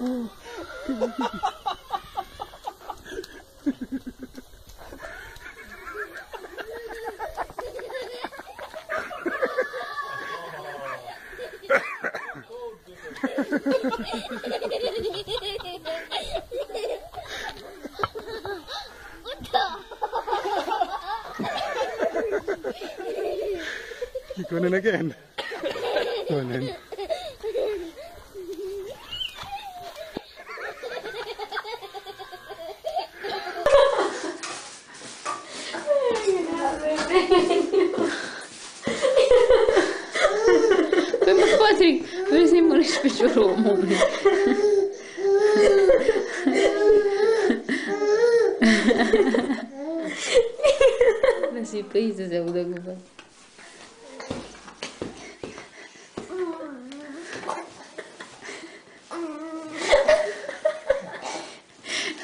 oh, Going in again. Mă, Patrick, vrei să-i mănânci piciorul omului.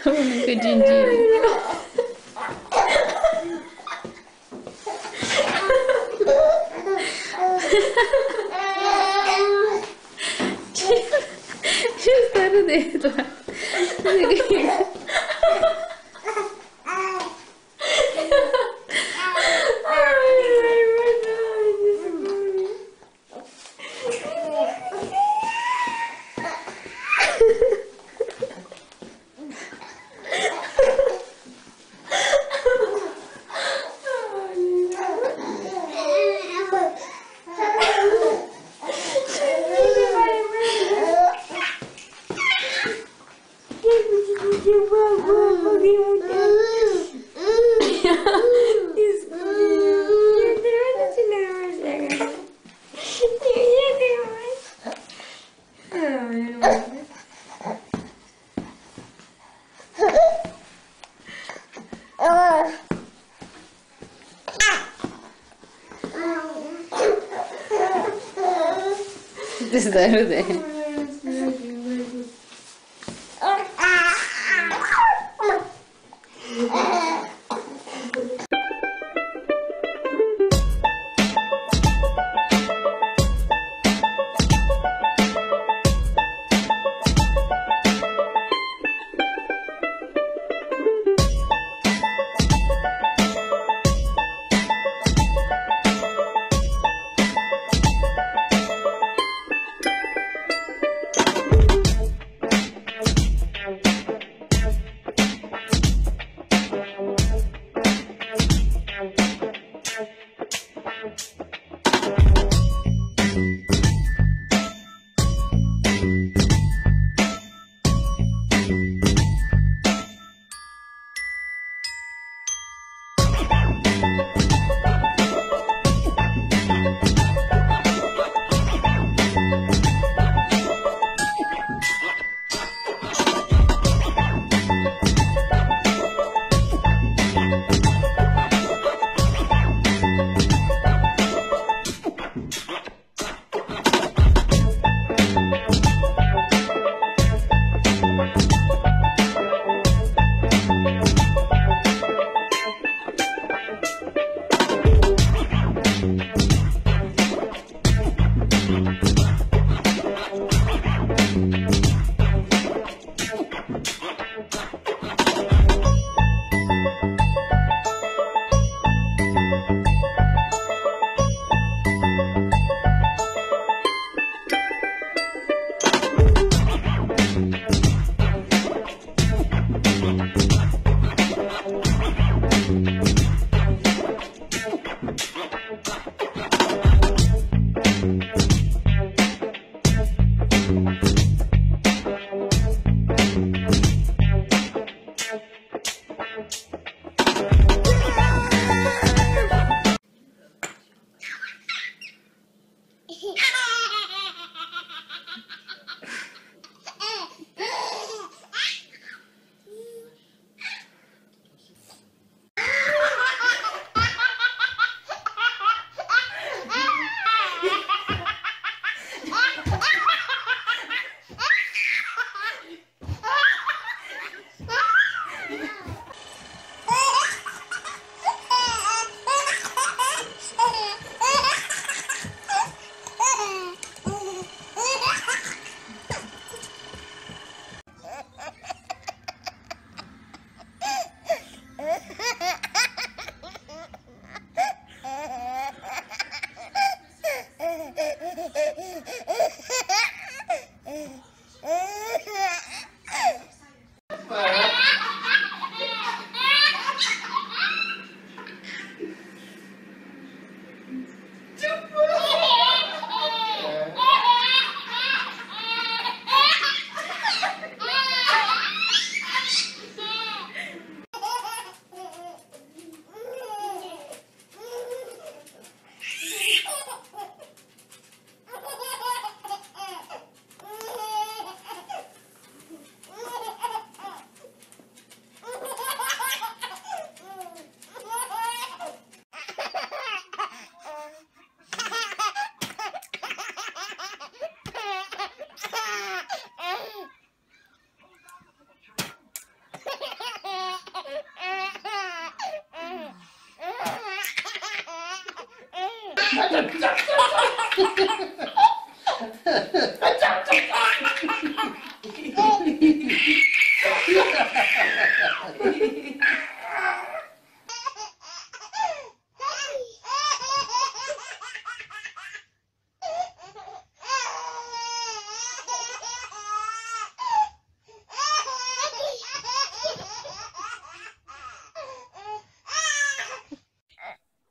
なんかじんじり。ちょっとあるでとか。Doar? Te sta râde.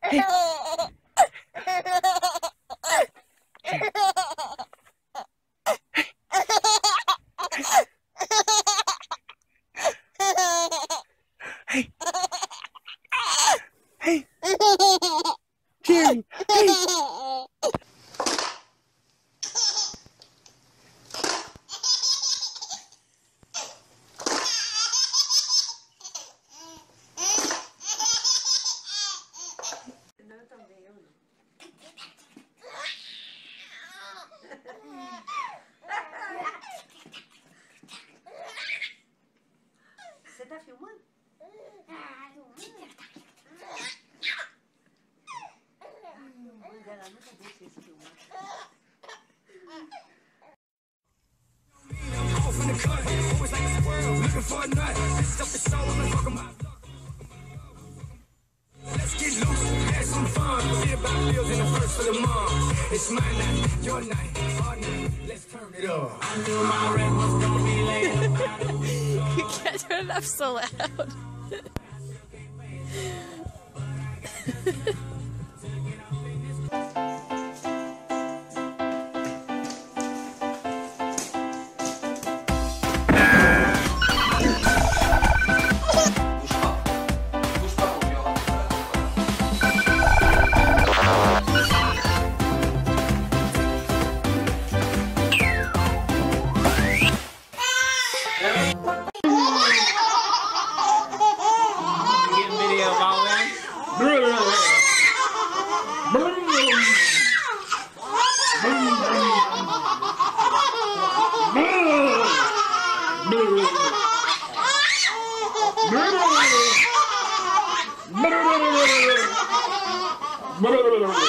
Hello. Hey! Jerry! Hey! Você tá filmando? Ah, looking for a nut. This stuff is so I'm. Let's get loose, have some fun. In the first of the month. It's my night, your night, our night. Let's turn it. I knew my rent was gonna be late. you can't turn it up so loud. Brrrr.